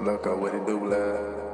Look at what it do, lad.